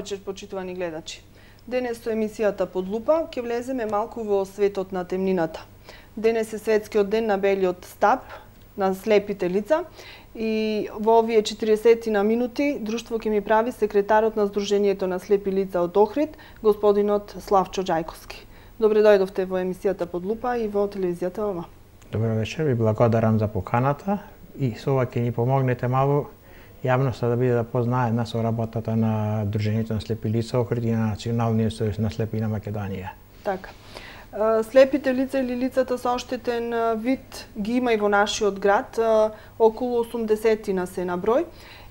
Добро вечер, почитувани гледачи. Денес со емисијата Под лупа ќе влеземе малку во светот на темнината. Денес е светскиот ден на белиот стап, на слепите лица и во овие 40 на минути друштво ќе ми прави секретарот на Сдруженијето на слепи лица од Охрид, господинот Славчо Джајковски. Добре дојдовте во емисијата Под лупа и во телевизијата ОМА. Добро вечер, ви благодарам за поканата и со ова ќе ни помогнете малку јавноста да биде да познае на работата на Дружењето на слепи лица Охрид и на Националниот сојуз на слепи на Македонија. Така. Слепите лица или лицата со оштетен вид ги има и во нашиот град, околу 80 на се на број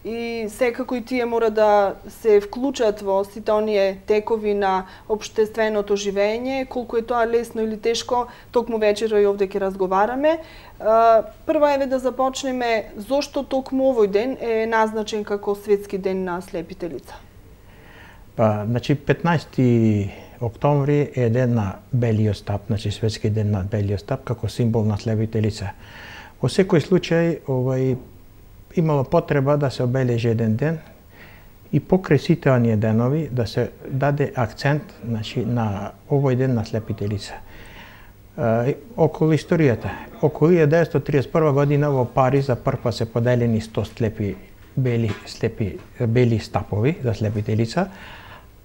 и секако и тие мора да се вклучат во сите оние текови на обштественото живење, колку е тоа лесно или тешко, токму вечера и овде ќе разговараме. Прво еве да започнеме зошто токму овој ден е назначен како светски ден на слепите лица. Па, значи 15 октомври е ден на белиот стап, значи светски ден на белиот стап како символ на слепите лица. Во секој случај, овај имало потреба да се обележи еден ден и покрај сите оние денови да се даде акцент значи, на овој ден на слепите лица. Е, околу историјата. Околу 1931 година во Париз за прв се поделени 100 слепи бели слепи бели стапови за слепите лица,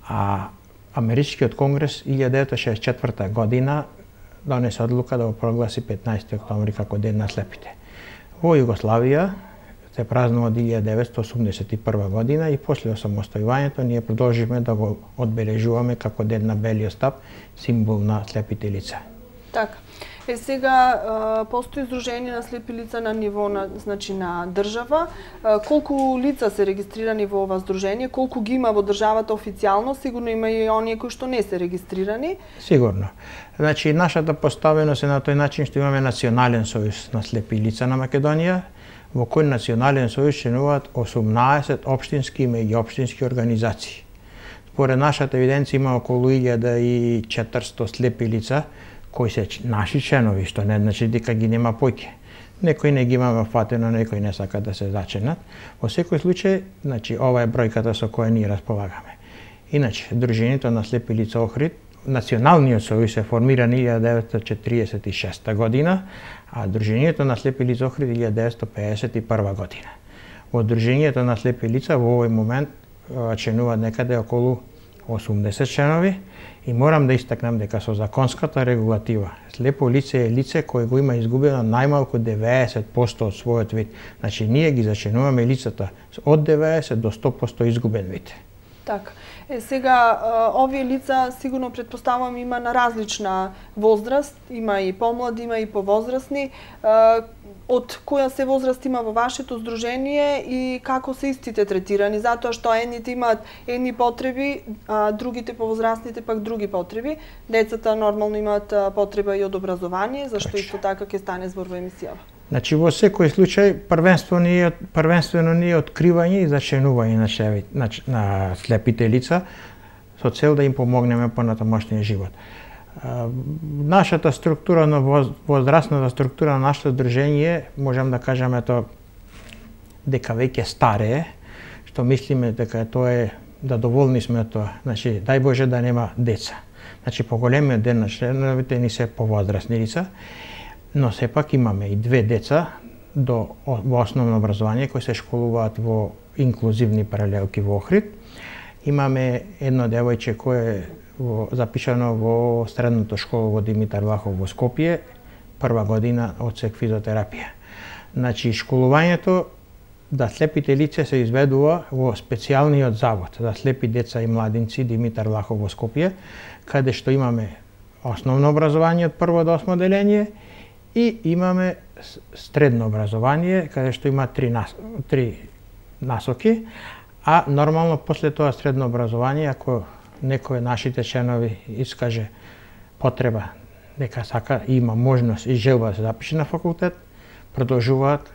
а Америчкиот конгрес 1964 година донесе одлука да го прогласи 15 октомври како ден на слепите. Во Југославија се празнува 1981 година и после осамостојувањето ние продолжиме да го одбележуваме како ден на белиот стап, символ на слепите лица. Така. Е сега постои здружение на слепи лица на ниво на значи на држава. Колку лица се регистрирани во ова здружение, колку ги има во државата официјално, сигурно има и оние кои што не се регистрирани. Сигурно. Значи нашата поставеност е на тој начин што имаме национален сојуз на слепи лица на Македонија, во кој национален сојуз членуваат 18 општински и меѓуопштински организации. Според нашата евиденција има околу 1400 слепи лица кои се наши членови, што не значи дека ги нема поќе. Некои не ги имаме фатено, некои не сака да се заченат. Во секој случај, значи ова е бројката со која ние располагаме. Иначе, Дружењето на слепи лица Охрид Националниот сојуз е формиран 1946 година, а Дружењето на слепи лица Охрид 1951 година. Во Дружењето на слепи лица во овој момент членуваат некаде околу 80 членови и морам да истакнам дека со законската регулатива слепо лице е лице кое го има изгубено најмалку 90% од својот вид. Значи ние ги зачленуваме лицата од 90 до 100% изгубен вид. Така. Е, сега, овие лица, сигурно предпоставам, има на различна возраст, има и помлади, има и повозрастни. Од која се возраст има во вашето здружение и како се истите третирани? Затоа што едните имаат едни потреби, а другите повозрастните пак други потреби. Децата нормално имаат потреба и од образование, зашто исто така ќе стане збор во емисијава. Значи во секој случај првенствено ни е првенствено ни е откривање и заченување на, шеви, на, на слепите лица со цел да им помогнеме по натамошниот живот. Нашата структура на возрастната структура на нашето здружение, можам да кажеме тоа дека веќе старе, што мислиме дека тоа е да доволни сме тоа. Значи, дај Боже да нема деца. Значи, поголемиот ден на членовите ни се повозрастни лица но сепак имаме и две деца до во основно образование кои се школуваат во инклузивни паралелки во Охрид. Имаме едно девојче кое е во, запишано во средното школа во Димитар Влахов во Скопје, прва година од сек физиотерапија. Значи, школувањето да слепите лица се изведува во специјалниот завод за слепи деца и младинци Димитар Влахов во Скопје, каде што имаме основно образование од прво до осмо деление И имаме средно образование, каде што има три, нас, три насоки, а нормално после тоа средно образование, ако некој нашите членови искаже потреба дека сака има можност и желба да се запише на факултет, продолжуваат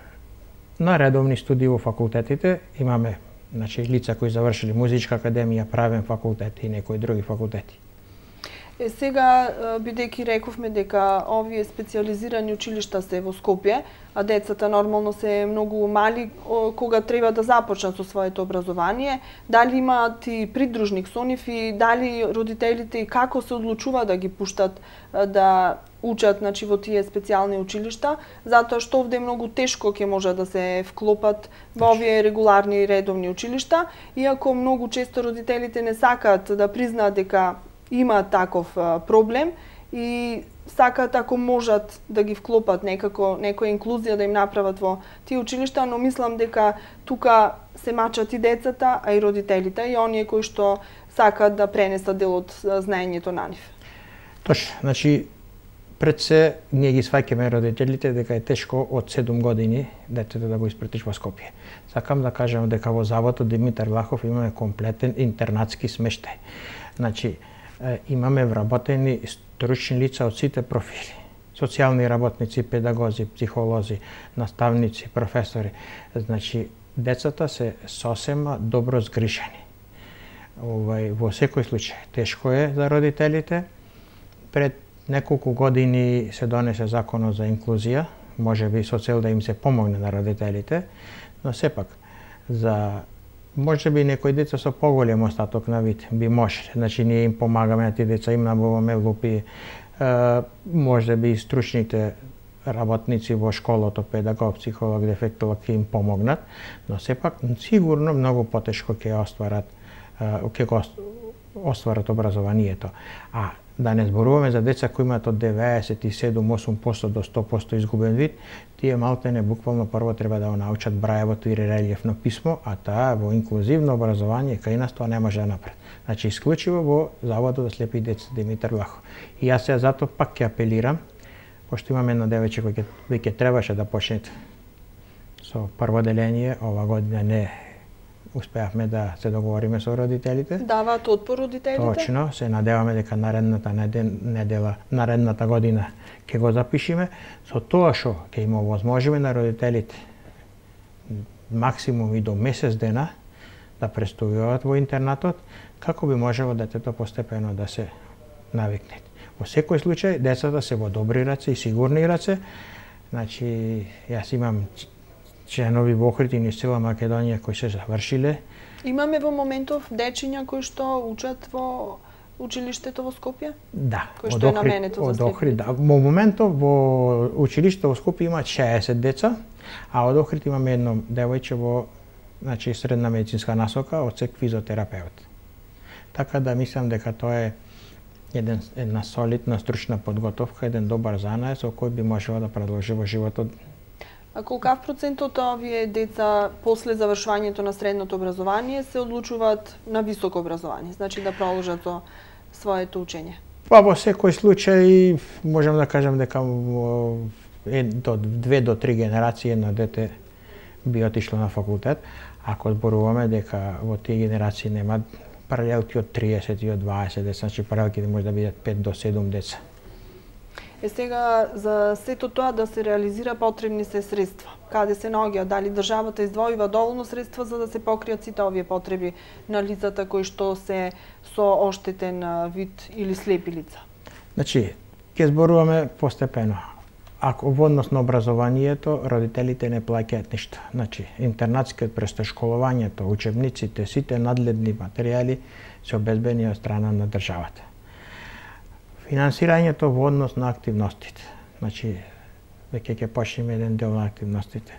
на редовни студии во факултетите. Имаме значи, лица кои завршили музичка академија, правен факултет и некои други факултети. Е сега бидејќи рековме дека овие специализирани училишта се во Скопје, а децата нормално се многу мали кога треба да започнат со своето образование, дали имаат и придружник со нив и дали родителите и како се одлучува да ги пуштат да учат значи во тие специјални училишта, затоа што овде многу тешко ќе може да се вклопат во овие регуларни редовни училишта, иако многу често родителите не сакаат да признаат дека има таков проблем и сакаат ако можат да ги вклопат некако некоја инклузија да им направат во тие училишта, но мислам дека тука се мачат и децата, а и родителите и оние кои што сакаат да пренесат дел од знаењето на нив. Точно, значи пред се ние ги сваќаме родителите дека е тешко од 7 години детето да го испратиш во Скопје. Сакам да кажам дека во заводот Димитар Лахов имаме комплетен интернатски смештај. Значи, имаме вработени стручни лица од сите профили. Социјални работници, педагози, психолози, наставници, професори. Значи, децата се сосема добро згрижени. Овај, во секој случај, тешко е за родителите. Пред неколку години се донесе законот за инклузија, може би со цел да им се помогне на родителите, но сепак за може би некои деца со поголем остаток на вид би можеле. Значи ние им помагаме на тие деца, им набуваме лупи, може би и стручните работници во школото, педагог, психолог, дефектолог ќе им помогнат, но сепак сигурно многу потешко ќе остварат ќе го остварат образованието. А да не зборуваме за деца кои имаат од 97-8% до 100% изгубен вид, тие малте не буквално прво треба да го научат браевото и релиефно писмо, а таа во инклузивно образование кај нас тоа не може да напред. Значи исклучиво во Заводот за слепи деца Димитар Лахо. И јас се затоа пак ќе апелирам, пошто имаме едно девече кој веќе требаше да почне со прво деление, ова година не успеавме да се договориме со родителите. Даваат отпор родителите? Точно, се надеваме дека наредната недела, наредната година ќе го запишиме со тоа што ќе има возможиме на родителите максимум и до месец дена да престојуваат во интернатот, како би можело детето постепено да се навикне. Во секој случај, децата се во добри раце и сигурни раце. Значи, јас имам членови во Охрид и цела Македонија кои се завршиле. Имаме во моментов дечиња кои што учат во училиштето во Скопје? Да. Кој што е наменето Од Охрид, да. Во моментов во училиштето во Скопје има 60 деца, а од Охрид имаме едно девојче во значи средна медицинска насока, од сек физиотерапеут. Така да мислам дека тоа е еден, една солидна стручна подготовка, еден добар занае со кој би можела да продолжи во животот А колкав процент од овие деца после завршувањето на средното образование се одлучуваат на високо образование, значи да продолжат со своето учење? Па во секој случај можам да кажам дека е до две до три генерации едно дете би отишло на факултет, ако зборуваме дека во тие генерации нема паралелки од 30 и од 20 деца, значи паралелки може да бидат 5 до 7 деца. Е сега за сето тоа да се реализира потребни се средства. Каде се наоѓа? Дали државата издвојува доволно средства за да се покријат сите овие потреби на лицата кои што се со оштетен вид или слепи лица? Значи, ќе зборуваме постепено. Ако во однос на образованието, родителите не плаќаат ништо. Значи, интернатскиот престошколувањето, учебниците, сите надледни материјали се обезбени од страна на државата. Финансирањето во однос на активностите. Значи, веќе ќе почнеме еден дел на активностите.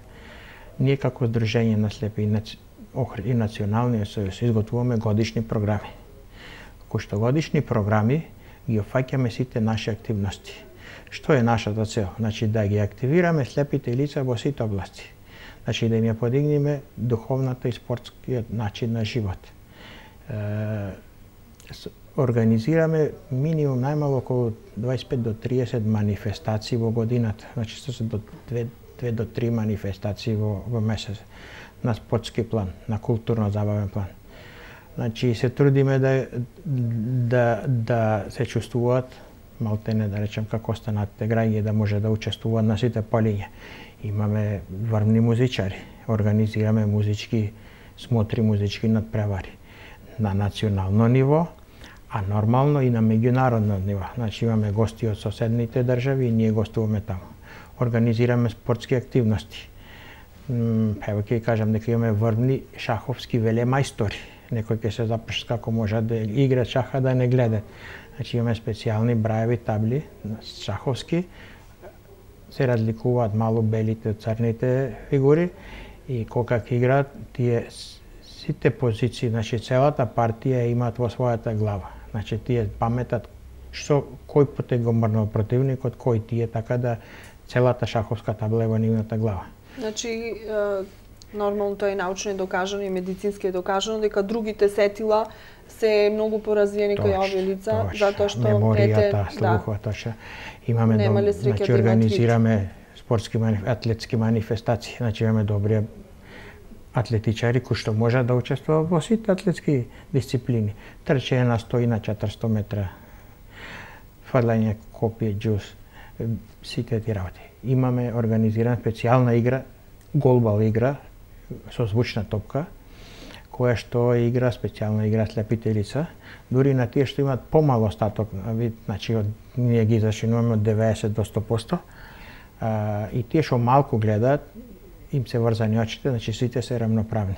Ние како Сдружение на слепи и Националниот сојуз изготвуваме годишни програми. Кои што годишни програми ги офаќаме сите наши активности. Што е нашата цел? Значи да ги активираме слепите лица во сите области. Значи да им ја подигнеме духовната и спортскиот начин на живот организираме минимум најмало околу 25 до 30 манифестации во годината. Значи се до 2, 2 до 3 манифестации во, во месец на спортски план, на културно-забавен план. Значи се трудиме да, да, да се чувствуваат малтене да речем како останатите граѓани да може да учествуваат на сите полиња. Имаме врвни музичари, организираме музички смотри, музички надпревари на национално ниво, а нормално и на меѓународно ниво. Значи имаме гости од соседните држави и ние гостуваме таму. Организираме спортски активности. Ево ќе кажам дека имаме врвни шаховски велемајстори. Некој ќе се запрши како може да игра шаха да не гледа. Значи имаме специјални браеви табли шаховски. Се разликуваат мало белите од црните фигури и кога ќе играат тие сите позиции, значи целата партија имаат во својата глава. Значи тие паметат што кој пат е го мрнал противникот, кој тие, така да целата шаховска табла е во нивната глава. Значи, нормално тоа е научно докажано и медицински е докажано дека другите сетила се многу поразвиени кои овие лица, затоа што меморијата, ете, слухот, да. точно. Имаме дом, значи да организираме спортски атлетски манифестации, значи имаме добри атлетичари кои што можат да учествуваат во сите атлетски дисциплини. Трчење на 100 и на 400 метра, фадлање, копие, джус, сите ти работи. Имаме организирана специјална игра, голбал игра со звучна топка, која што е игра специјална игра слепителица, дури на тие што имаат помал остаток, значи од, ние ги зашинуваме од 90 до 100%, а, и тие што малку гледаат, им се врзани очите, значи сите се рамноправни.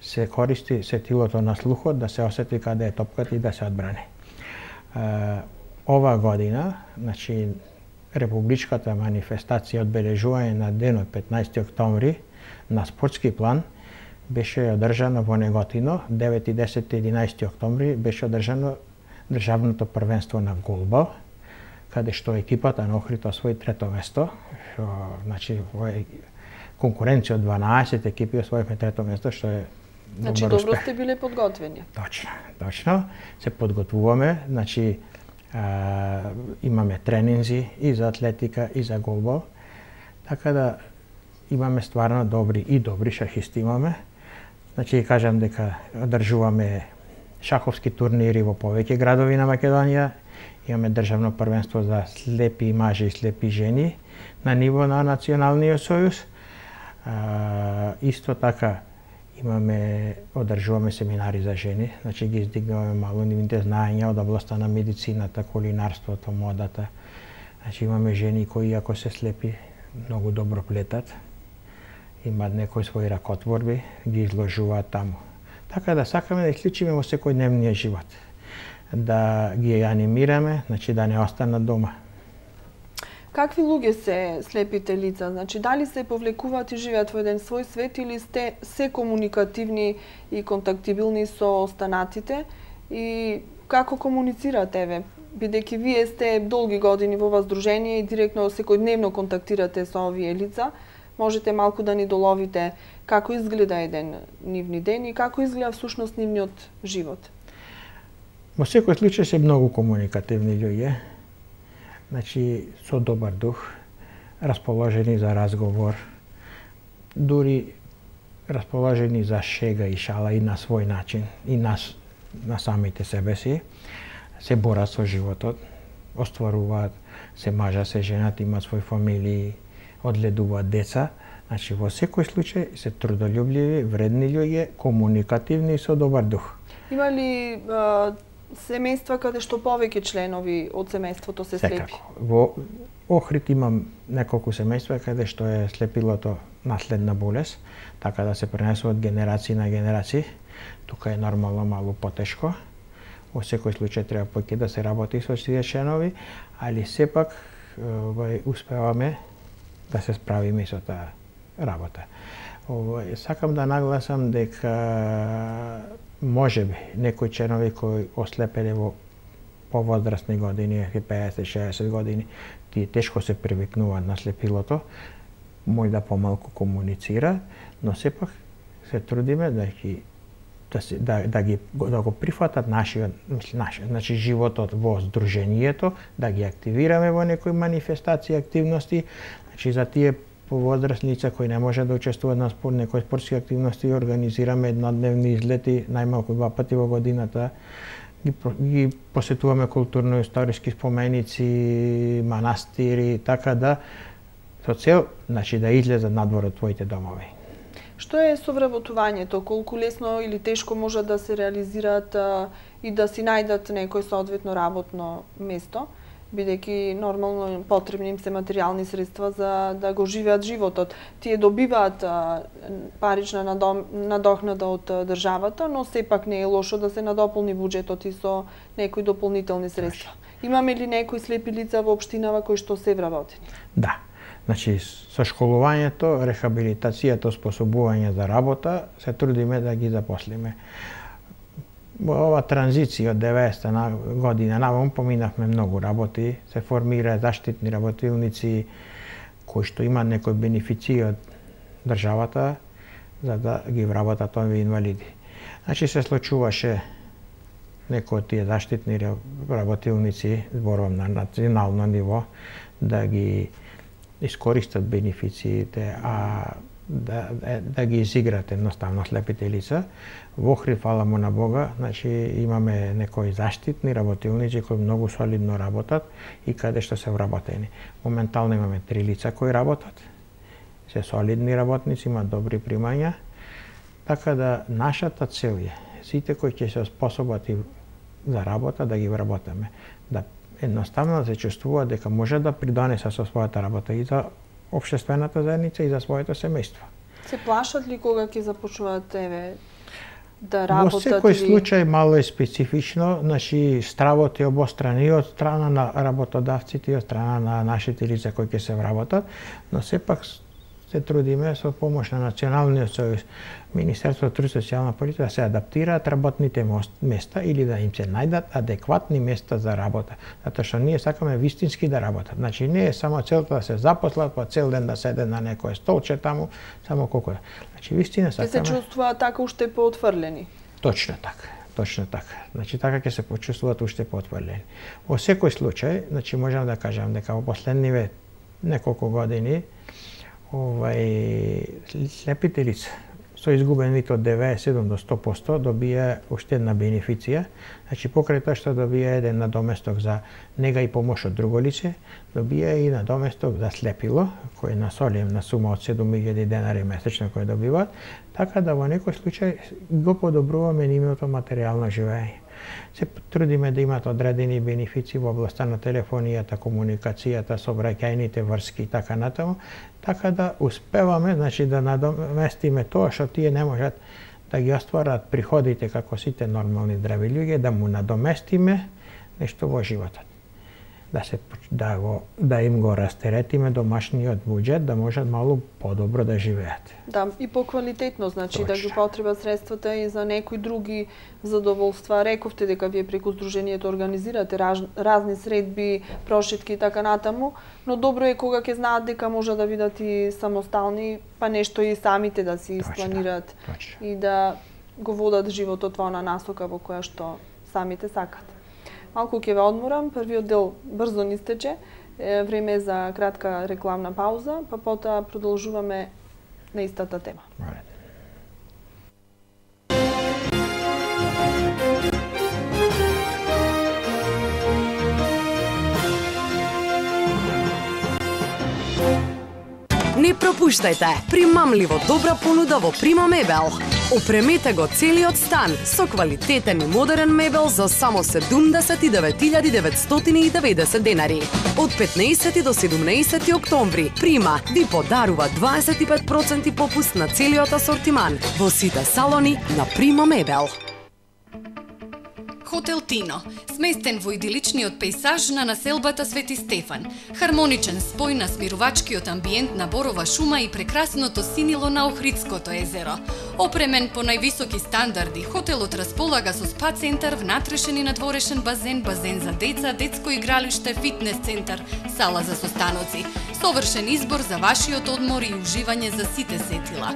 Се користи сетилото на слухот да се осети каде е топката и да се одбрани. ова година, значи републичката манифестација одбележување на денот 15 октомври на спортски план беше одржано во Неготино 9 10 11 октомври беше одржано државното првенство на голба, каде што екипата на Охрид освои трето место, што значи во конкуренција од 12 екипи освоивме трето место, што е Значи добро успех. сте биле подготвени. Точно, точно. Се подготвуваме, значи а, имаме тренинзи и за атлетика и за голбол. Така да имаме стварно добри и добри шахисти имаме. Значи кажам дека одржуваме шаховски турнири во повеќе градови на Македонија. Имаме државно првенство за слепи мажи и слепи жени на ниво на Националниот сојуз. А, исто така имаме одржуваме семинари за жени, значи ги издигнуваме мало нивните знаења од областа на медицината, кулинарството, модата. Значи имаме жени кои ако се слепи многу добро плетат, имаат некои своји ракотворби, ги изложуваат таму. Така да сакаме да исклучиме во секојдневниот живот. Да ги анимираме, значи да не останат дома. Какви луѓе се слепите лица? Значи, дали се повлекуваат и живеат во еден свој свет или сте се комуникативни и контактибилни со останатите? И како комуницирате, еве? Бидејќи вие сте долги години во воздружение и директно секојдневно контактирате со овие лица, можете малку да ни доловите како изгледа еден нивни ден и како изгледа всушност нивниот живот? Во секој случај се многу комуникативни луѓе значи со добар дух, расположени за разговор, дури расположени за шега и шала и на свој начин, и на, на самите себе си, се борат со животот, остваруваат, се мажа, се женат, имаат своји фамилии, одледуваат деца, Значи, во секој случај се трудолюбливи, вредни луѓе, комуникативни и со добар дух. Има ли а, семејства каде што повеќе членови од семејството се слепи. Секако. Во Охрид имам неколку семејства каде што е слепилото наследна болест, така да се пренесува од генерации на генерации. Тука е нормално малку потешко. Во секој случај треба поќе да се работи со тие членови, али сепак овај успеваме да се справиме со таа работа. Овај сакам да нагласам дека може би. Некои членови кои ослепеле во повозрастни години, 50-60 години, тие тешко се привикнуваат на слепилото, може да помалку комуницира, но сепак се трудиме да ги да, се, да, да ги да го прифатат нашиот наш, значи животот во здружението, да ги активираме во некои манифестации, активности, значи за тие повозрастни кои не може да учествуваат на спорт, некои спортски активности, организираме еднодневни излети најмалку два пати во годината. Ги, ги посетуваме културно-историски споменици, манастири, така да со цел значи да излезат надвор од твоите домови. Што е совработувањето? Колку лесно или тешко може да се реализираат и да си најдат некој соодветно работно место? Бидејќи нормално потребни им се материјални средства за да го живеат животот. Тие добиваат парична надом, надохнада од државата, но сепак не е лошо да се надополни буџетот и со некои дополнителни средства. Имаме ли некои слепи лица во општинава кои што се вработени? Да. Значи, со школувањето, рехабилитацијата, способување за работа, се трудиме да ги запослиме во ова транзиција од 90 на година навам поминавме многу работи, се формира заштитни работилници кои што има некој бенефиции од државата за да ги вработат овие инвалиди. Значи се случуваше некои од тие заштитни работилници, зборувам на национално ниво, да ги искористат бенефициите, а да, да, да ги изиграт едноставно слепите лица. Во хрифала фала му на Бога, значи имаме некои заштитни работилници кои многу солидно работат и каде што се вработени. Моментално имаме три лица кои работат, се солидни работници, имаат добри примања, така да нашата цел е сите кои ќе се способат и за работа да ги вработаме, да едноставно да се чувствува дека може да придонесе со својата работа и за обштествената заедница и за своето семејство. Се плашат ли кога ќе започнуваат еве да работат? Во секој или... случај мало е специфично, значи стравот е обострани од страна на работодавците и од страна на нашите лица кои ќе се вработат, но сепак се трудиме со помош на Националниот сојуз, Министерството труд и социјална политика да се адаптираат работните места или да им се најдат адекватни места за работа, затоа што ние сакаме вистински да работат. Значи не е само целта да се запослат, па цел ден да седе на некој столче таму, само колку е. Значи вистина сакаме. Се чувствуваат така уште поотфрлени. Точно така. Точно така. Значи така ќе се почувствуваат уште поотфрлени. Во секој случај, значи можам да кажам дека во последниве неколку години овај слепите лица со изгубен вид од 97 до 100% добија уште една бенефиција. Значи покрај тоа што добија еден да надоместок за нега и помош од друго лице, добија и надоместок за слепило, кој е на сума од 7000 денари месечно кој добиваат, така да во некој случај го подобруваме нивното материјално живење се трудиме да имат одредени бенефици во областа на телефонијата, комуникацијата, сообраќајните врски и така натаму, така да успеваме значи да надоместиме тоа што тие не можат да ги остварат приходите како сите нормални здрави луѓе, да му надоместиме нешто во животот да се да го да им го растеретиме домашниот буџет да можат малку подобро да живеат. Да, и поквалитетно, значи Точно. да ги потребат средствата и за некои други задоволства. Рековте дека вие преку здруженијето организирате раз, разни средби, прошетки и така натаму, но добро е кога ќе знаат дека може да бидат и самостални, па нешто и самите да си испланираат и да го водат животот во на насока во која што самите сакат. Малку ќе ве одморам, првиот дел брзо ни стече, е време за кратка рекламна пауза, па потоа продолжуваме на истата тема. Right. Не пропуштајте примамливо добра понуда во Прима Мебел. Опремете го целиот стан со квалитетен и модерен мебел за само 79.990 денари. Од 15 до 17 октомври Прима ви подарува 25% попуст на целиот асортиман во сите салони на Прима Мебел. Хотел Тино, сместен во идиличниот пейсаж на населбата Свети Стефан. Хармоничен спој на смирувачкиот амбиент на Борова шума и прекрасното синило на Охридското езеро. Опремен по највисоки стандарди, хотелот располага со спа центар, внатрешен и надворешен базен, базен за деца, детско игралиште, фитнес центар, сала за состаноци. Совршен избор за вашиот одмор и уживање за сите сетила.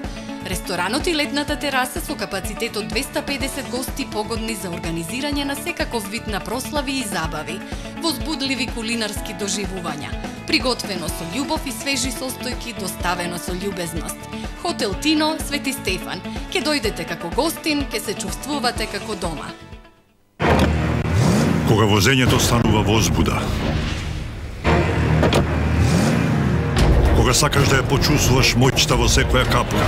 Ресторанот и летната тераса со капацитет од 250 гости погодни за организирање на секаков вид на прослави и забави, возбудливи кулинарски доживувања, приготвено со љубов и свежи состојки, доставено со љубезност. Хотел Тино, Свети Стефан. Ке дојдете како гостин, ке се чувствувате како дома. Кога возењето станува возбуда, кога сакаш да ја почувствуваш моќта во секоја капка.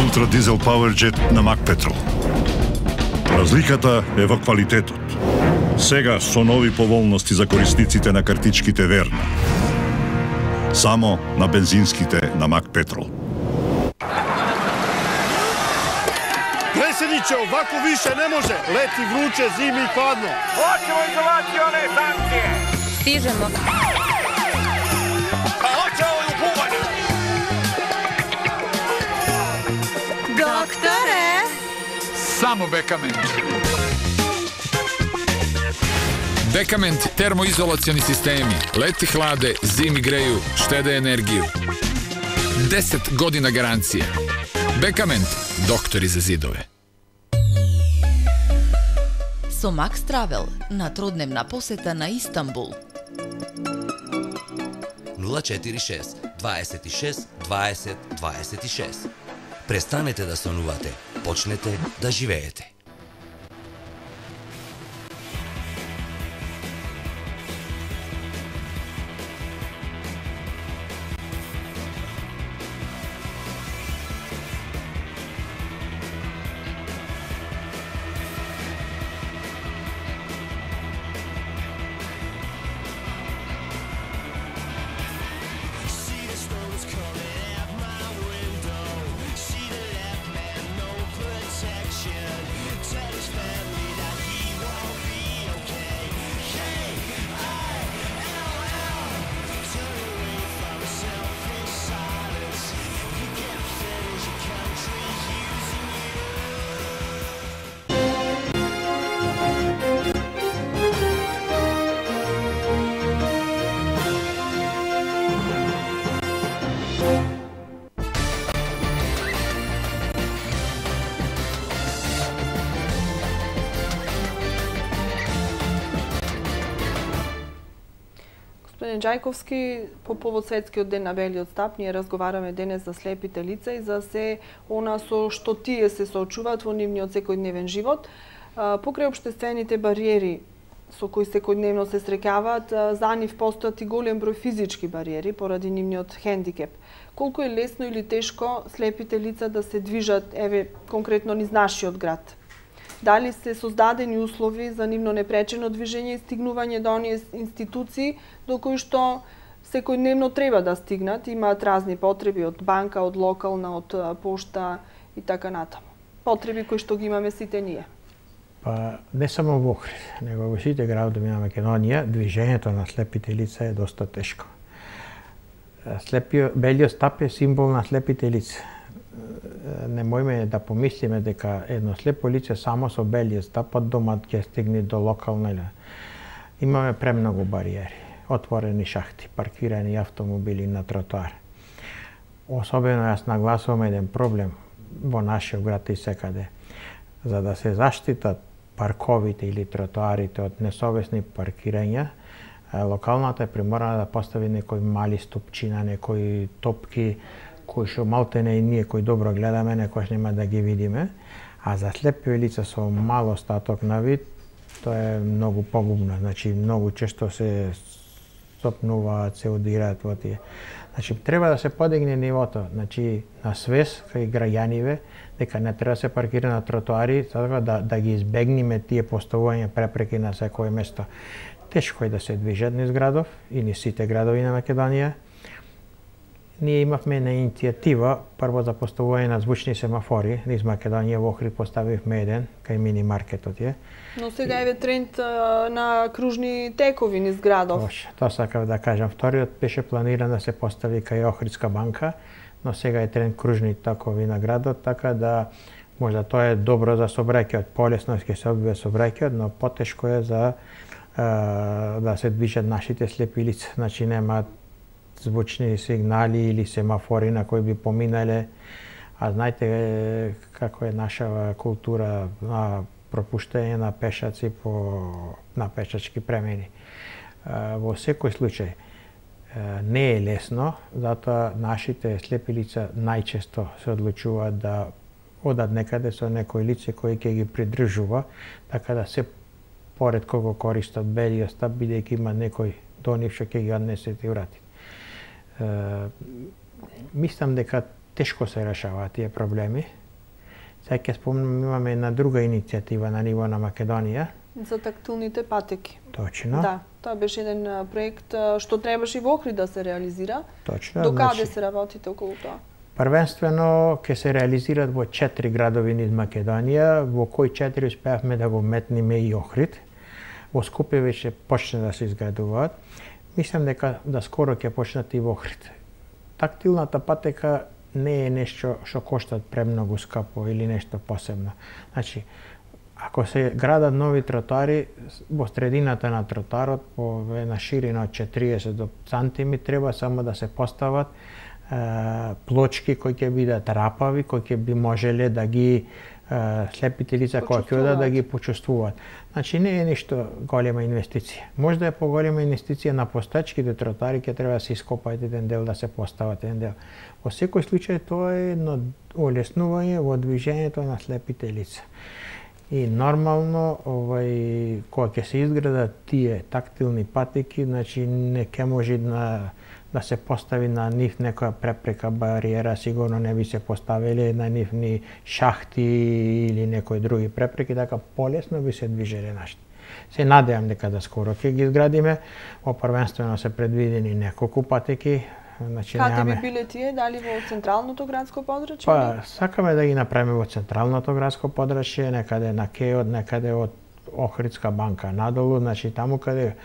Ultra Diesel Power Jet на Мак Петрол. Разликата е во квалитетот. Сега со нови поволности за корисниците на картичките Верна. Само на бензинските на Мак Петрол. predsjedniče, ovako više ne može. Leti vruće, zimi i hladno. Hoćemo izolacione sankcije. Stižemo. Pa hoće ovo u bubanju. Doktore! Samo bekament. Bekament termoizolacioni sistemi. Leti hlade, zimi greju, štede energiju. 10 godina garancije. Bekament, doktori za zidove. Со Макс Травел на тродневна посета на Истанбул. 046 26 20 26. Престанете да сонувате, почнете да живеете. Господин Джајковски, по повод светскиот ден на белиот стап, ние разговараме денес за слепите лица и за се она со што тие се соочуваат во нивниот секојдневен живот. Покрај обштествените бариери со кои секојдневно се среќаваат, за нив постојат и голем број физички бариери поради нивниот хендикеп. Колку е лесно или тешко слепите лица да се движат, еве, конкретно низ нашиот град? Дали се создадени услови за нивно непречено движење и стигнување до оние институции до кои што секојдневно треба да стигнат, имаат разни потреби од банка, од локална, од пошта и така натаму. Потреби кои што ги имаме сите ние. Па не само во Охрид, него во сите градови на Македонија движењето на слепите лица е доста тешко. Слепио, белиот стап е символ на слепите лица не мојме да помислиме дека едно слепо лице само со белиот стапот домат ќе стигне до локална имаме премногу бариери, отворени шахти, паркирани автомобили на тротоар. Особено јас нагласувам еден проблем во нашиот град и секаде. За да се заштитат парковите или тротоарите од несовесни паркирања, локалната е приморана да постави некои мали ступчина, некои топки, кои што малтене и ние кои добро гледаме, некојаш нема да ги видиме, а за слепи лица со мал остаток на вид, тоа е многу погубно. Значи, многу често се сопнуваат, се удираат во тие. Значи, треба да се подигне нивото, значи, на свес кај граѓаниве, дека не треба да се паркира на тротоари, така да, да ги избегниме тие поставување препреки на секој место. Тешко е да се движат низ градов и низ сите градови на Македонија, ние имавме една иницијатива, прво за поставување на звучни семафори, низ Македонија во Охрид поставивме еден, кај мини маркетот е. Но сега е тренд на кружни текови низ градов. Тош, тоа сакав да кажам. Вториот беше планиран да се постави кај Охридска банка, но сега е тренд кружни текови на градот, така да можда тоа е добро за собраќајот, полесно ќе се одбива собраќајот, но потешко е за да се движат нашите слепи лица, значи немаат звучни сигнали или семафори на кои би поминале. А знаете како е наша култура на пропуштање на пешаци по на пешачки премени. Во секој случај не е лесно, затоа нашите слепилица најчесто се одлучуваат да одат некаде со некој лице кој ќе ги придржува, така да се поред кого користат белиоста, да бидејќи има некој до нив што ќе ги однесе и врати мислам дека тешко се решаваат тие проблеми. Сега ќе спомнам, имаме една друга иницијатива на ниво на Македонија. За тактилните патеки. Точно. Да, тоа беше еден проект што требаше и во Охрид да се реализира. Точно. До каде значи, се работите околу тоа? Првенствено ќе се реализираат во четири градови низ Македонија, во кои четири успеавме да го метниме и Охрид. Во Скопје веќе почна да се изградуваат. Мислам дека да скоро ќе почнат и во Охрид. Тактилната патека не е нешто што коштат премногу скапо или нешто посебно. Значи, ако се градат нови тротари, во средината на тротарот, по една ширина од 40 до сантими, треба само да се постават е, плочки кои ќе бидат рапави, кои ќе би можеле да ги слепите лица кои ќе одат да ги почувствуваат. Значи не е ништо голема инвестиција. Може да е поголема инвестиција на постачките тротари ќе треба да се ископаат еден дел да се постават еден дел. Во секој случај тоа е едно олеснување во движењето на слепите лица. И нормално, овај, кога ќе се изградат тие тактилни патеки, значи не ќе може на да се постави на нив некоја препрека, бариера, сигурно не би се поставиле на нив ни шахти или некои други препреки, така полесно би се движеле нашите. Се надевам дека да скоро ќе ги изградиме. Опрвенствено се предвидени неколку патеки, Значи, Каде немаме... би биле тие? Дали во централното градско подрачје? Па, сакаме да ги направиме во централното градско подрачје, некаде на Кеот, некаде од Охридска банка надолу, значи таму каде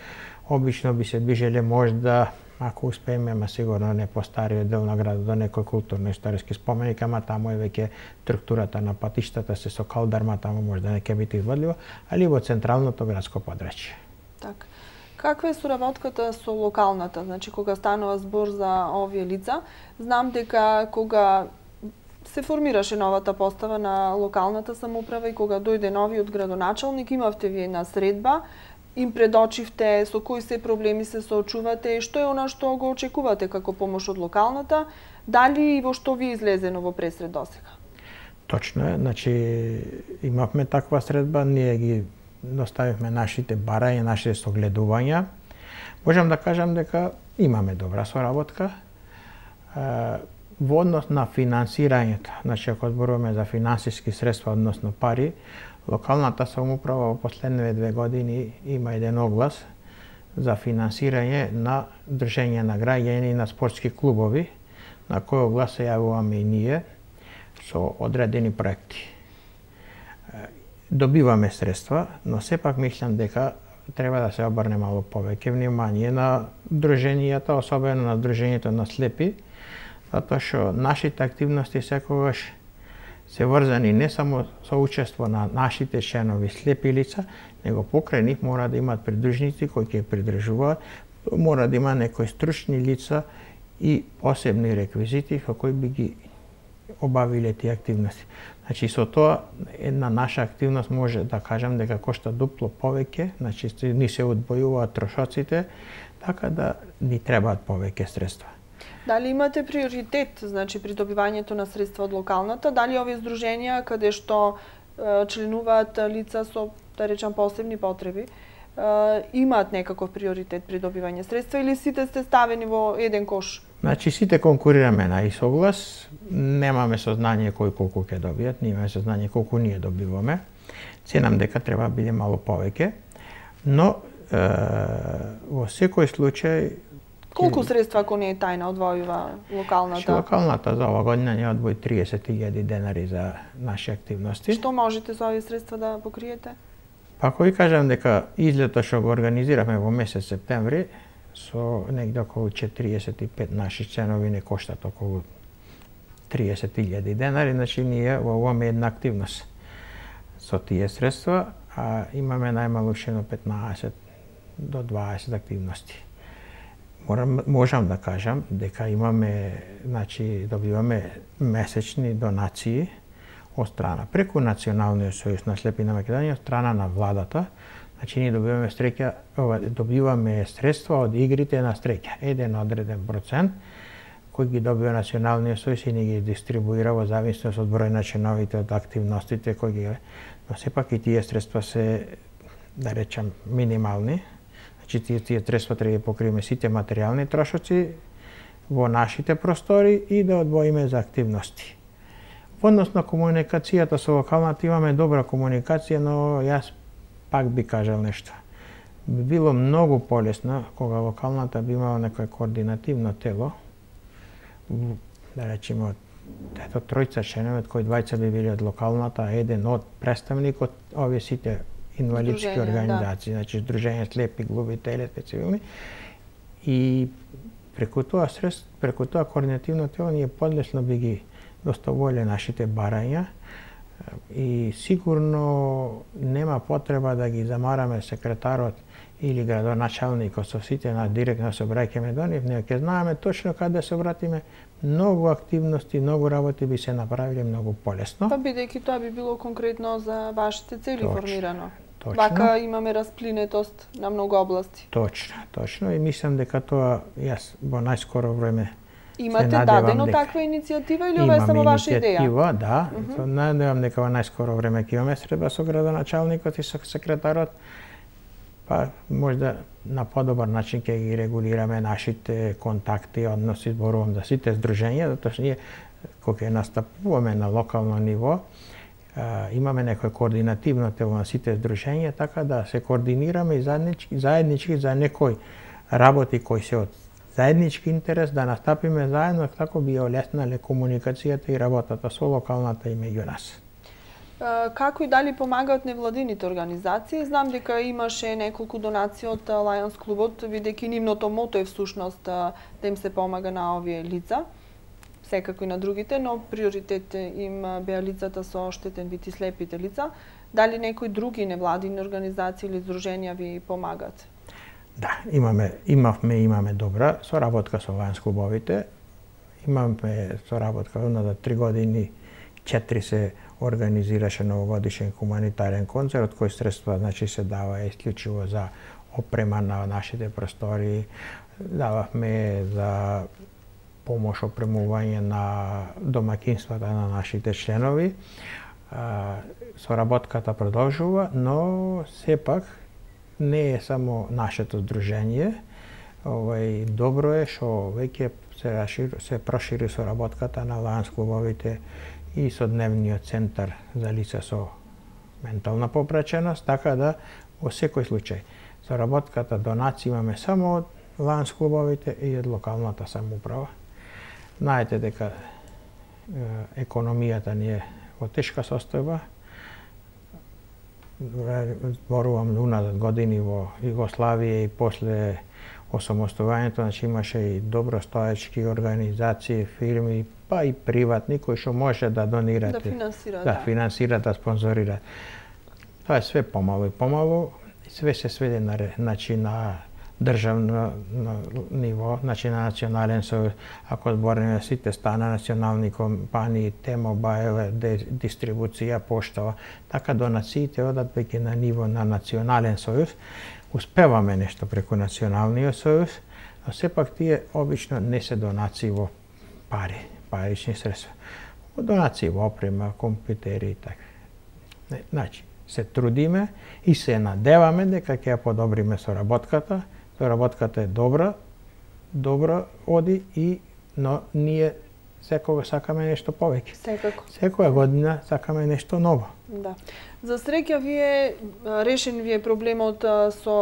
обично би се движеле можда ако успееме, ма сигурно не по стариот дел на градот, до некој културно-историски споменик, ама таму е веќе структурата на патиштата се со калдарма, таму можда не ќе биде изводливо, али во централното градско подрачје. Така. Каква е суработката со локалната? Значи, кога станува збор за овие лица, знам дека кога се формираше новата постава на локалната самоуправа и кога дојде новиот градоначалник, имавте вие една средба им предочивте со кои се проблеми се соочувате што е она што го очекувате како помош од локалната, дали и во што ви излезено во пресред досега? Точно е, значи имавме таква средба, ние ги доставивме нашите барања, нашите согледувања. Можам да кажам дека имаме добра соработка. Во однос на финансирањето, значи ако зборуваме за финансиски средства, односно пари, Локалната самоуправа во последниве две години има еден оглас за финансирање на држење на граѓани на спортски клубови, на кој оглас се јавуваме и ние со одредени проекти. Добиваме средства, но сепак мислам дека треба да се обрне мало повеќе внимание на друженијата, особено на дружењето на слепи, затоа што нашите активности секогаш се врзани не само со учество на нашите членови слепи лица, него покрај нив мора да имаат придружници кои ќе придржуваат, мора да има некои стручни лица и посебни реквизити со кои би ги обавиле тие активности. Значи со тоа една наша активност може да кажам дека кошта дупло повеќе, значи ни се одбојуваат трошоците, така да ни требаат повеќе средства. Дали имате приоритет, значи, при добивањето на средства од локалната? Дали овие здруженија каде што е, членуваат лица со, да речам, посебни потреби, е, имаат некаков приоритет при добивање средства или сите сте ставени во еден кош? Значи сите конкурираме на исоглас, немаме сознание кој колку ќе добијат, немаме сознание колку ние добиваме. Ценам дека треба да биде мало повеќе, но е, во секој случај Колку средства, ако не е тајна, одвојува локалната? Што локалната за ова година не одвои 30.000 денари за наши активности. Што можете со овие средства да покриете? Па ви кажам дека излето што го организираме во месец септември, со негде околу 45 наши членови не коштат околу 30.000 денари, значи ние оваме една активност со тие средства, а имаме најмалу 15 до 20 активности. Морам, можам да кажам дека имаме, значи, добиваме месечни донации од страна, преку Националниот сојуз на слепи на Македонија, од страна на владата, Значи, ние добиваме стреќа, ова, добиваме средства од игрите на стреќа. Еден одреден процент, кои ги добива националниот сојуз и ни ги дистрибуира во зависност од број на членовите од активностите кои ги но сепак и тие средства се да речам минимални. Значи тие тие средства треба да покриеме сите материјални трошоци во нашите простори и да одвоиме за активности. Во однос на комуникацијата со локалната имаме добра комуникација, но јас пак би кажал нешто. Би било многу полесно кога локалната би имала некој координативно тело, да речеме од ето тројца членови од кои двајца би били од локалната, еден од представникот, овие сите инвалидски да. организации, да. значи Сдружение слепи, глуби, телеспи, цивилни. И преку тоа средство, преку тоа координативно тело ние подлесно би ги доставувале нашите барања и сигурно нема потреба да ги замараме секретарот или градоначалникот со сите на директно се обраќаме до нив, не ќе знаеме точно каде се обратиме, многу активности, многу работи би се направиле многу полесно. Па бидејќи тоа би било конкретно за вашите цели Точно. формирано. Точно. Вака имаме расплинетост на многу области. Точно, точно и мислам дека тоа јас во најскоро време Имате дадено дека- таква иницијатива или ова е само ваша идеја? иницијатива, да. Mm -hmm. Надевам дека во најскоро време ќе имаме средба со градоначалникот и со секретарот, па можда на подобар начин ќе ги регулираме нашите контакти, односи зборувам за сите здруженја, затоа што ние кога настапуваме на локално ниво, имаме некој координативно тело на сите здруженја, така да се координираме и заеднички, заеднички за некој работи кои се од заеднички интерес да настапиме заедно како така би олеснале комуникацијата и работата со локалната и меѓу нас. Како и дали помагаат невладините организации? Знам дека имаше неколку донации од Lions клубот, бидејќи нивното мото е всушност да им се помага на овие лица, секако и на другите, но приоритет им беа лицата со оштетен вид и слепите лица. Дали некои други невладини организации или здруженија ви помагаат? Да, имаме, имавме, имаме добра соработка со Lions. Имаме соработка за три години, четири се организираше новогодишен хуманитарен концерт, од кој средства значи се дава исклучиво за опрема на нашите простори, дававме за помош опремување на домакинствата на нашите членови. Соработката продолжува, но сепак не е само нашето здружение. Овај добро е што веќе се расшири, се прошири соработката на Ланс клубовите и со дневниот центар за лица со ментална попреченост, така да во секој случај соработката донаци имаме само од Ланс клубовите и од локалната самоуправа. Знаете дека економијата ни е во тешка состојба. Зборувам уназад години во Југославија и после осамостувањето, значи имаше и добростоечки организации, фирми, па и приватни кои што може да донират, Да финансираат, да, да. финансират, да спонзорират. Тоа е све помалу и помалу, све се сведе на значи на државно ниво, значи на национален сојуз, ако збориме сите стана национални компании, T-Mobile, дистрибуција, поштава, така донациите одат веќе на ниво на национален сојуз. Успеваме нешто преку националниот сојуз, но сепак тие обично не се донации во пари, парични средства. Во донации во опрема, компјутери и така. Не, Значи, се трудиме и се надеваме дека ќе ја подобриме соработката. Соработката е добра, добра оди и но ние секогаш сакаме нешто повеќе. Секако. Секоја година сакаме нешто ново. Да. За среќа вие решен ви е проблемот со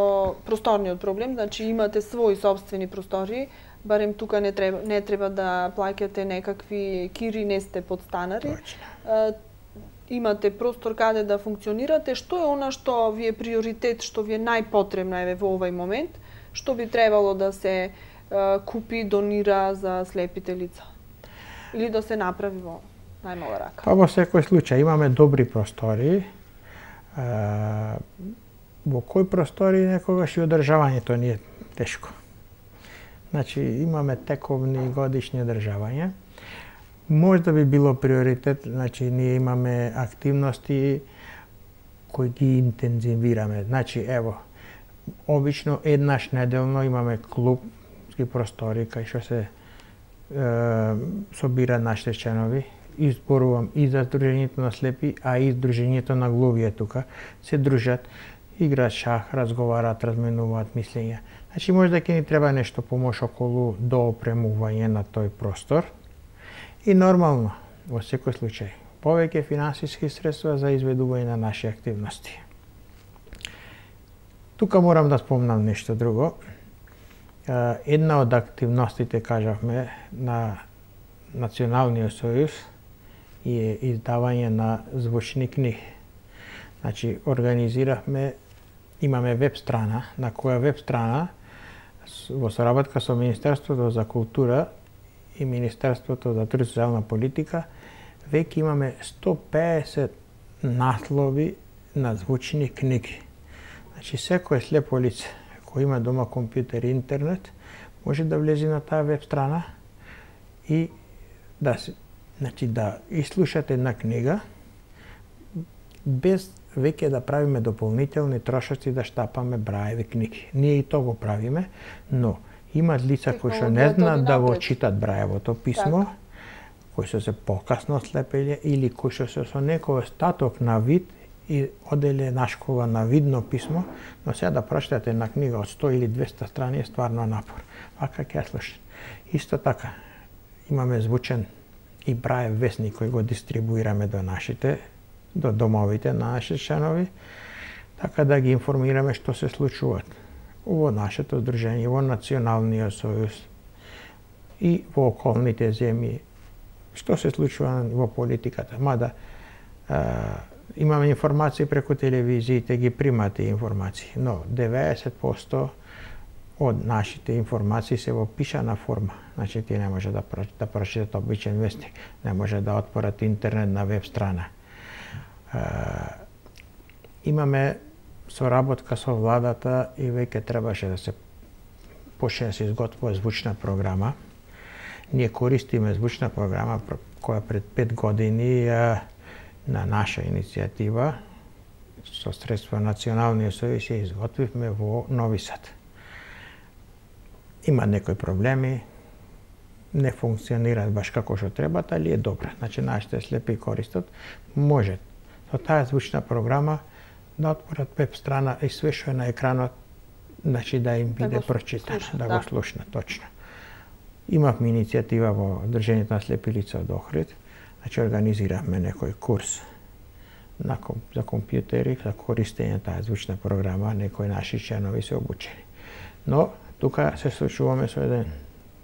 просторниот проблем, значи имате своји собствени простори, барем тука не треба не треба да плаќате некакви кири, не сте подстанари. А, имате простор каде да функционирате, што е она што ви е приоритет, што ви е најпотребно еве во овој момент, што би требало да се купи, донира за слепите лица? Или да се направи во најмала рака? Па во секој случај имаме добри простори. Во кои простори некогаш и одржавањето ни е тешко. Значи имаме тековни годишни одржавања. Можда би било приоритет, значи ние имаме активности кои ги интензивираме. Значи ево, обично еднаш неделно имаме клубски простори кај што се собира нашите членови, изборувам и за Дружењето на слепи, а и Дружењето на глувие тука, се дружат, играат шах, разговарат, разменуваат мислења. Значи може да ќе ни треба нешто помош околу доопремување на тој простор. И нормално, во секој случај, повеќе финансиски средства за изведување на наши активности. Тука морам да спомнам нешто друго. Една од активностите, кажавме, на Националниот сојуз е издавање на звучни книги. Значи, организиравме, имаме веб страна, на која веб страна во соработка со Министерството за култура и Министерството за труд социјална политика, веќе имаме 150 наслови на звучни книги. Значи, секој слепо лице кој има дома компјутер и интернет, може да влезе на таа веб страна и да значи да изслушате една книга без веќе да правиме дополнителни трошоци да штапаме браеви книги. Ние и то го правиме, но има лица кои што не знаат да го читат браевото писмо, так. кои што се покасно слепеле или кои што се со некој остаток на вид и оделе нашкова на видно писмо, но сега да прочитате една книга од 100 или 200 страни е стварно напор. Вака ќе ја. Исто така, имаме звучен и браев вестник кој го дистрибуираме до нашите до домовите на нашите членови, така да ги информираме што се случуваат во нашето здружение, во Националниот сојуз и во околните земји, што се случува во политиката. Мада а, имаме информации преку телевизиите, ги примате информации, но 90% од нашите информации се во пишана форма. Значи, ти не може да, да прочитат обичен вестник, не може да отворат интернет на веб страна имаме соработка со владата и веќе требаше да се почне да се изготвува звучна програма. Ние користиме звучна програма која пред пет години на наша иницијатива со средства Националниот сојуз ја изготвивме во Нови Сад. Има некои проблеми, не функционираат баш како што треба, али е добра. Значи нашите слепи користат, можат со таа звучна програма да отворат веб страна и све што е на екранот, значи да им биде да прочитано, да, да го слушнат точно. Имавме иницијатива во Држението на слепи лица од Охрид, значи организиравме некој курс на, за компјутери, за користење таа звучна програма, некои наши членови се обучени. Но тука се случуваме со еден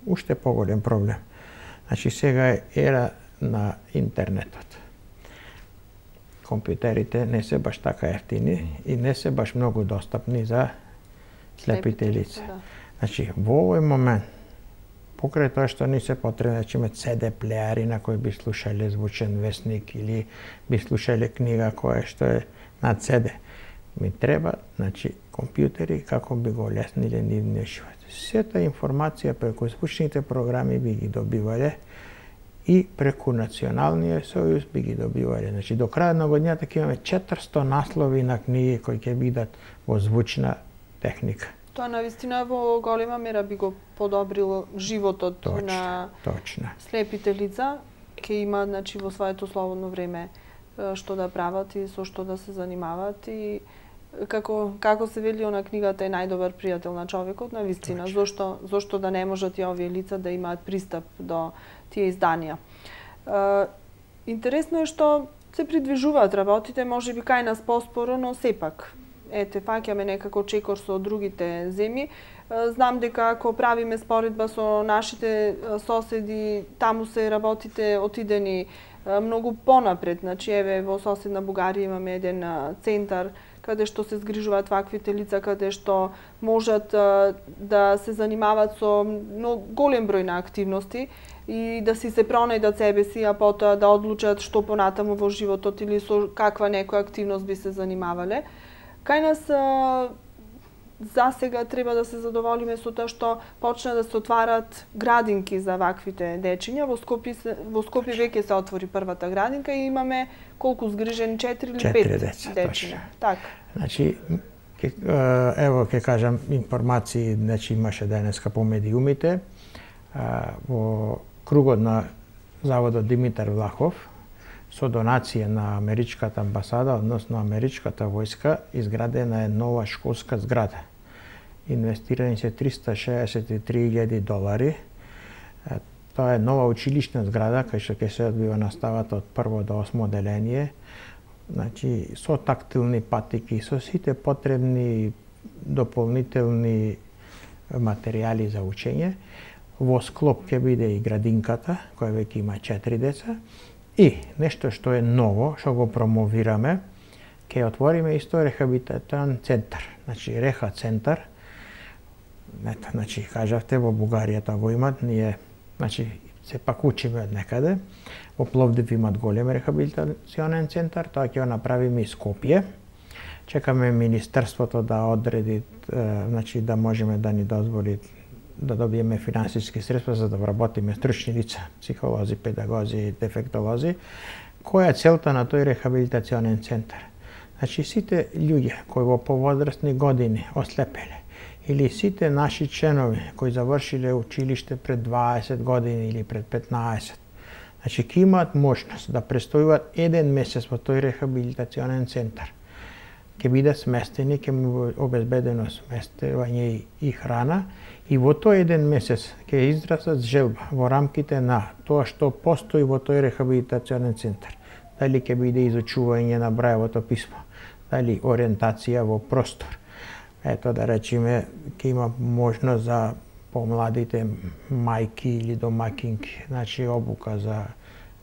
уште поголем проблем. Значи сега е ера на интернетот компјутерите не се баш така ефтини и не се баш многу достапни за слепите лица. Да. Значи, во овој момент, покрај тоа што ни се потребни, значи да имаме CD плеари на кои би слушале звучен вестник или би слушале книга која што е на CD. Ми треба, значи, компјутери како би го лесниле нивниот живот. Сета информација преку звучните програми би ги добивале и преку Националниот сојуз би ги добивале. Значи, до крај на годината ќе имаме 400 наслови на книги кои ќе бидат во звучна техника. Тоа на вистина во голема мера би го подобрило животот точно, на точно. слепите лица. Ке има значи во своето слободно време што да прават и со што да се занимаваат и како како се вели на книгата е најдобар пријател на човекот на вистина зошто зошто да не можат и овие лица да имаат пристап до тие изданија. Интересно е што се придвижуваат работите, може би кај нас поспоро, но сепак. Ете, фаќаме некако чекор со другите земји. Знам дека ако правиме споредба со нашите соседи, таму се работите отидени многу понапред. Значи, еве, во соседна Бугарија имаме еден центар каде што се згрижуваат ваквите лица, каде што можат да се занимаваат со голем број на активности и да си се пронајдат себе си, а потоа да одлучат што понатаму во животот или со каква некоја активност би се занимавале. Кај нас за сега треба да се задоволиме со тоа што почна да се отварат градинки за ваквите дечиња. Во Скопје во Скопје веќе се отвори првата градинка и имаме колку згрижени 4 или 5 деца, дечиња. Така. Значи ево ќе кажам информации, значи имаше денеска по медиумите во кругот на заводот Димитар Влахов со донација на Америчката амбасада, односно Америчката војска, изградена е нова школска зграда. Инвестирани се 363.000 долари. Тоа е нова училишна зграда кај што ќе се одбива наставата од прво до осмо деление. Значи, со тактилни патики, со сите потребни дополнителни материјали за учење. Во склоп ќе биде и градинката, која веќе има 4 деца. И нешто што е ново, што го промовираме, ќе отвориме исто рехабилитационен центар, значи реха центар. Ето, значи кажавте во Бугарија тоа го имат, ние значи се пак учиме од некаде. Во Пловдив имат голем рехабилитационен центар, тоа ќе го направиме и Скопје. Чекаме министерството да одреди, значи да можеме да ни дозволи да добиеме финансиски средства за да вработиме стручни лица, психолози, педагози, дефектолози. Која е целта на тој рехабилитационен центар? Значи сите луѓе кои во повозрастни години ослепеле или сите наши членови кои завршиле училиште пред 20 години или пред 15, значи ќе имаат можност да престојуваат еден месец во тој рехабилитационен центар ќе бидат сместени, ќе му обезбедено сместување и храна и во тој еден месец ќе изразат желба во рамките на тоа што постои во тој рехабилитационен центар. Дали ќе биде изучување на браевото писмо, дали ориентација во простор. Ето да речеме, ќе има можност за помладите мајки или домакинки, значи обука за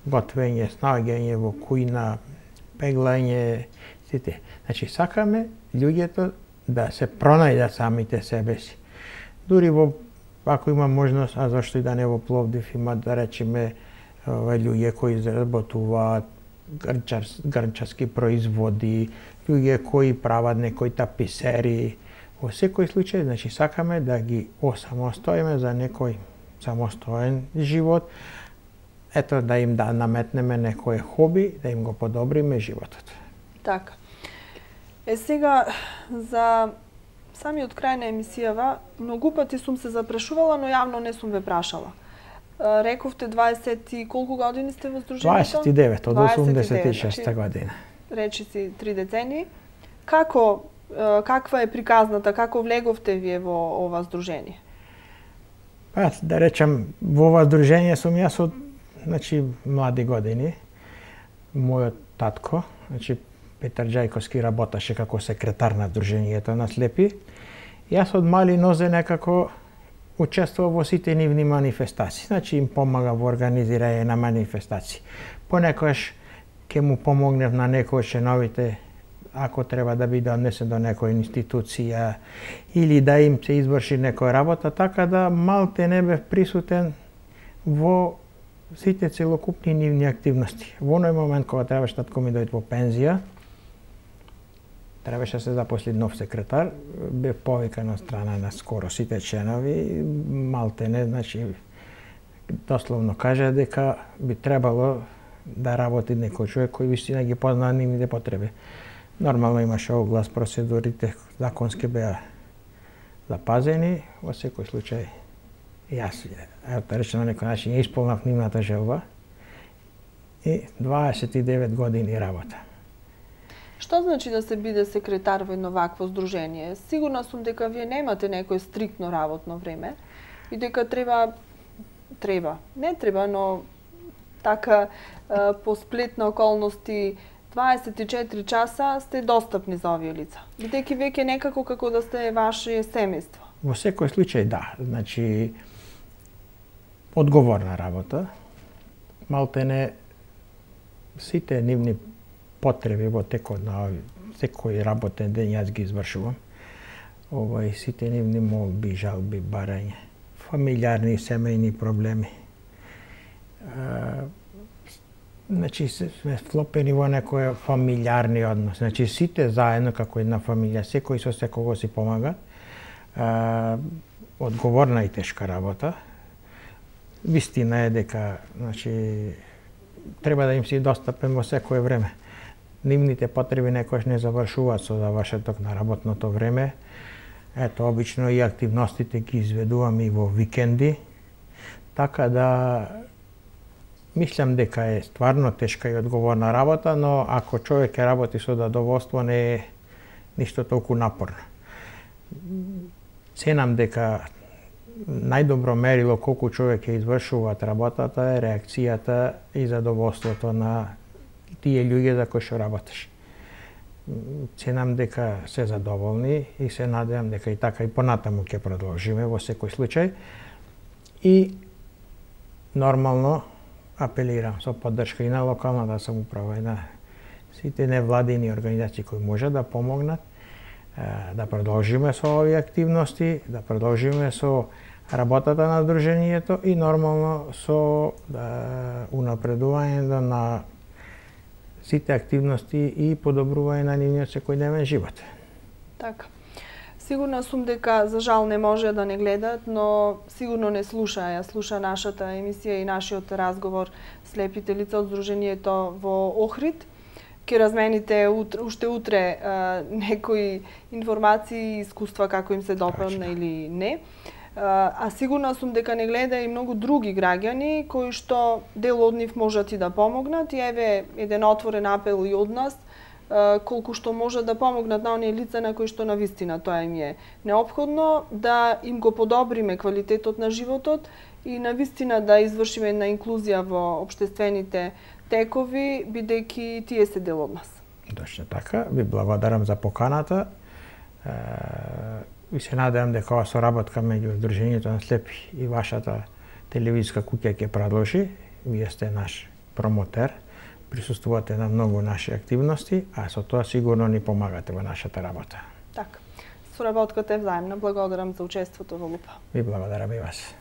готвење, снаѓање во кујна, пеглање, сите. Значи, сакаме луѓето да се пронајдат самите себе си. Дури во, ако има можност, а зашто и да не во Пловдив има, да речеме, луѓе кои изработуваат грнчар, грнчарски производи, луѓе кои прават некои таписери. Во секој случај, значи, сакаме да ги осамостоиме за некој самостоен живот, ето да им да наметнеме некое хоби, да им го подобриме животот. Така. Е сега за самиот крај на емисијава, многу пати сум се запрашувала, но јавно не сум ве прашала. Рековте 20 и колку години сте во Сдруженијето? 29, од 86 значи, година. Речи си три децени. Како, каква е приказната, како влеговте вие во ова Сдружение? Па, да речам, во ова Сдружение сум јас од значи, млади години. Мојот татко, значи Петар Джајковски работеше како секретар на Друженијето на слепи. Јас од мали нозе некако учествував во сите нивни манифестации. Значи им помага во организирање на манифестации. Понекојаш ќе му помогнев на некој членовите ако треба да биде однесен до некоја институција или да им се изврши некоја работа, така да малте не бев присутен во сите целокупни нивни активности. Во оној момент кога требаше татко ми дојде во пензија, требаше да се запосли нов секретар, бе повикан од страна на скоро сите членови, малте не, значи, дословно кажа дека би требало да работи некој човек кој вистина ги познава нивните потреби. Нормално имаше оглас, процедурите законски беа запазени, во секој случај јас, ево да речем на некој начин, ја исполнав нивната желба и 29 години работа. Што значи да се биде секретар во едно вакво здружение? Сигурна сум дека вие немате некој стриктно работно време и дека треба треба, не треба, но така по сплет на околности 24 часа сте достапни за овие лица. Бидејќи веќе некако како да сте ваше семејство. Во секој случај да, значи одговорна работа. Малтене сите нивни потреби во текот на секој работен ден јас ги извршувам. Ова сите нивни молби, жалби, барање, фамилиарни семејни проблеми. А, значи сме вклопени во некој фамилиарни однос. Значи сите заедно како една фамилија, секој со секого си помага. А, одговорна и тешка работа. Вистина е дека значи треба да им си достапен во секое време нивните потреби некојаш не завршуваат со завршеток на работното време. Ето, обично и активностите ги изведувам и во викенди, така да мислам дека е стварно тешка и одговорна работа, но ако човек ќе работи со задоволство не е ништо толку напорно. Ценам дека најдобро мерило колку човек ќе извршуваат работата е реакцијата и задоволството на тие луѓе за кои што работиш. Ценам дека се задоволни и се надевам дека и така и понатаму ќе продолжиме во секој случај. И нормално апелирам со поддршка и на локалната да самоуправа и на сите невладини организации кои можат да помогнат да продолжиме со овие активности, да продолжиме со работата на Дружението и нормално со да, унапредувањето на сите активности и подобрување на нивниот секојдневен живот. Така. Сигурна сум дека за жал не може да не гледат, но сигурно не слуша, ја слуша нашата емисија и нашиот разговор слепите лица од Сдружението во Охрид. Ке размените утре, уште утре а, некои информации и искуства како им се допадна или не. А сигурна сум дека не гледа и многу други граѓани кои што дел од нив можат и да помогнат. И еве еден отворен апел и од нас колку што може да помогнат на оние лица на кои што на вистина тоа им е необходно да им го подобриме квалитетот на животот и на вистина да извршиме една инклузија во обштествените текови бидејќи тие се дел од нас. Точно така, ви благодарам за поканата и се надевам дека ова соработка меѓу Дружењето на слепи и вашата телевизиска куќа ќе продолжи. Вие сте наш промотер, присуствувате на многу наши активности, а со тоа сигурно ни помагате во нашата работа. Така. Соработката е взаемна. Благодарам за учеството во Лупа. Ви благодарам и вас.